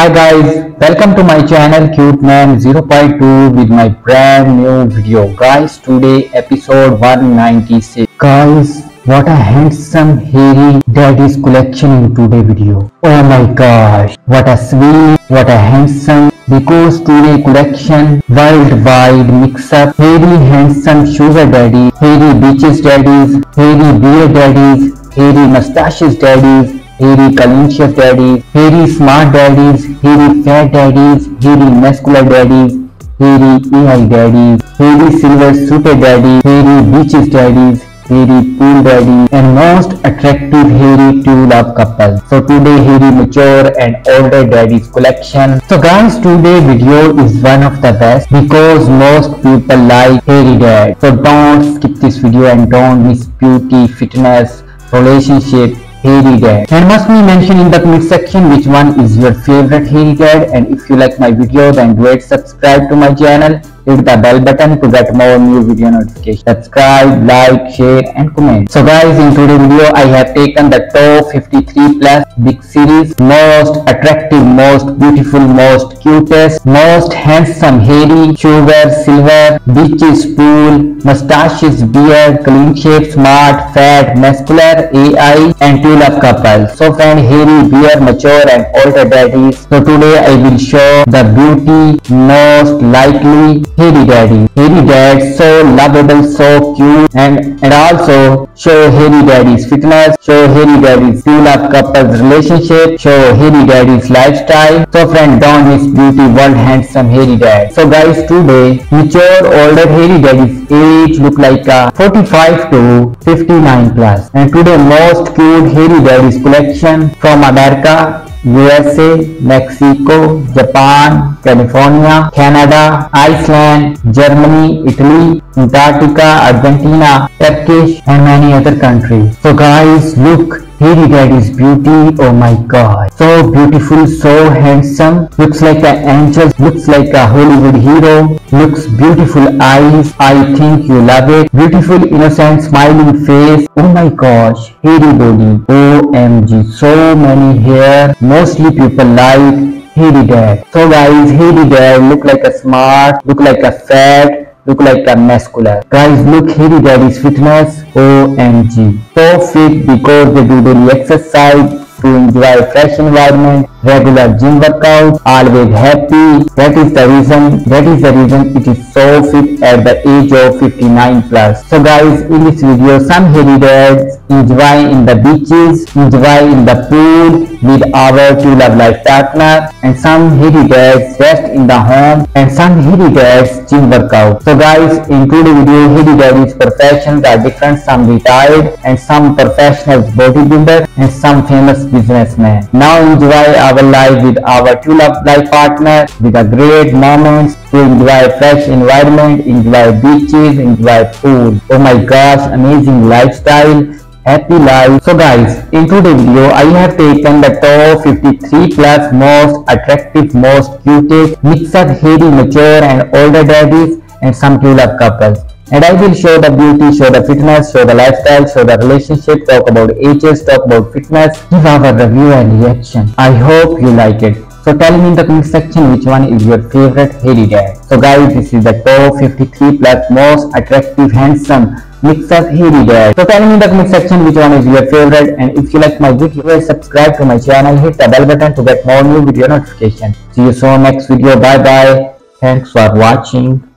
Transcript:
Hi guys, welcome to my channel Cute Man 0.2 with my brand new video. Guys, today episode 196. Guys, what a handsome hairy daddy's collection in today video. Oh my gosh, what a sweet, what a handsome because today collection worldwide mix up hairy handsome sugar daddy, hairy beaches daddies, hairy beard daddies, hairy mustaches daddies, hairy chef daddies, hairy smart daddies, hairy fat daddies, hairy muscular daddies, hairy AI daddies, hairy silver super daddies, hairy beaches daddies, hairy pool daddies, and most attractive hairy two love couples. So today hairy mature and older daddies collection. So guys today video is one of the best because most people like hairy dad. So don't skip this video and don't miss beauty, fitness, relationship, hairy dad and must be mentioned in the comment section which one is your favorite hairy dad and if you like my video then do it. Subscribe to my channel hit the bell button to get more new video notifications. Subscribe, like, share and comment. So guys in today's video I have taken the top 53 plus big series most attractive, most beautiful, most cutest, most handsome, hairy, sugar, silver, beaches, pool, mustaches, beard, clean shape, smart, fat, muscular, AI and two love. So friend hairy, beard, mature and older daddies. So today I will show the beauty most likely Hairy Daddy. Hairy Dad, so lovable, so cute and, and also show Hairy Daddy's fitness, show Hairy Daddy's two love couples relationship, show Hairy Daddy's lifestyle. So friend, don't miss beauty, world handsome Hairy Dad. So guys, today, mature older Hairy Daddy's age look like a 45 to 59. And today most cute Hairy Daddy's collection from America USA Mexico Japan California Canada Iceland Germany Italy Antarctica Argentina Turkish and many other country so guys look look Hairy Daddy's beauty, oh my god. So beautiful, so handsome, looks like an angel, looks like a Hollywood hero, looks beautiful eyes, I think you love it. Beautiful innocent smiling face, oh my gosh, hairy body, OMG, so many hair, mostly people like hairy dad. So guys, hairy dad look like a smart, look like a fat, look like a muscular. Guys, look Hairy Daddy's fitness. OMG. So fit because they do daily exercise to enjoy fresh environment, regular gym workout, always happy. That is the reason, that is the reason it is so fit at the age of 59 plus. So guys, in this video, some hairy dads enjoy in the beaches, enjoy in the pool with our two love life partner and some hairy dads rest in the home and some hairy dads gym workout. So guys, in today's video, hairy dad's professions are different. Some retired and some professional bodybuilder and some famous Now enjoy our life with our two love life partner with a great moments to enjoy fresh environment, enjoy beaches, enjoy pool. Oh my gosh, amazing lifestyle happy life. So guys, in today's video, I have taken the top 53 plus most attractive, most cutest, mixed hairy, mature and older daddies and some two love couples. And I will show the beauty, show the fitness, show the lifestyle, show the relationship, talk about ages, talk about fitness, give our review and reaction. I hope you like it. So tell me in the comment section which one is your favorite hairy dad. So guys, this is the top 53 plus most attractive, handsome, mix of hairy dad. So tell me in the comment section which one is your favorite and if you like my video, subscribe to my channel, hit the bell button to get more new video notifications. See you soon next video. Bye bye. Thanks for watching.